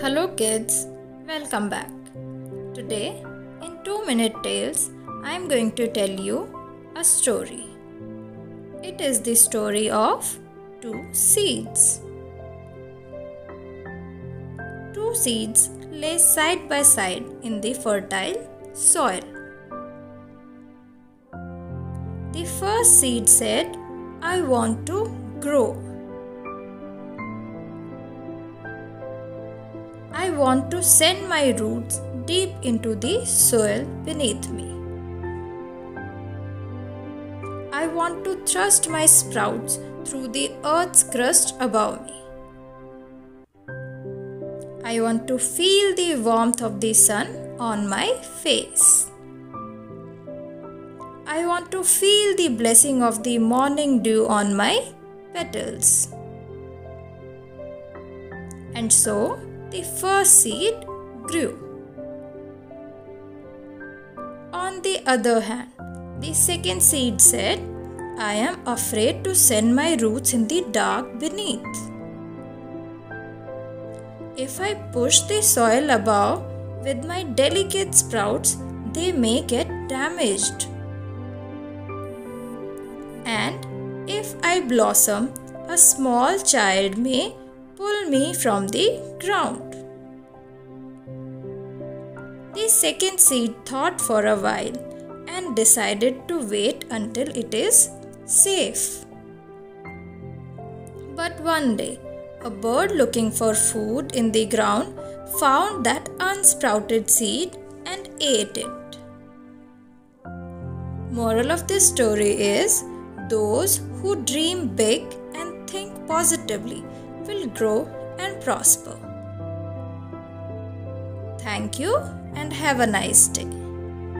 Hello, kids, welcome back. Today, in 2 Minute Tales, I am going to tell you a story. It is the story of two seeds. Two seeds lay side by side in the fertile soil. The first seed said, I want to grow. Want to send my roots deep into the soil beneath me. I want to thrust my sprouts through the earth's crust above me. I want to feel the warmth of the sun on my face. I want to feel the blessing of the morning dew on my petals. And so the first seed grew. On the other hand, the second seed said, I am afraid to send my roots in the dark beneath. If I push the soil above with my delicate sprouts, they may get damaged. And if I blossom, a small child may pull me from the ground. The second seed thought for a while and decided to wait until it is safe. But one day, a bird looking for food in the ground found that unsprouted seed and ate it. Moral of this story is those who dream big and think positively will grow and prosper. Thank you and have a nice day.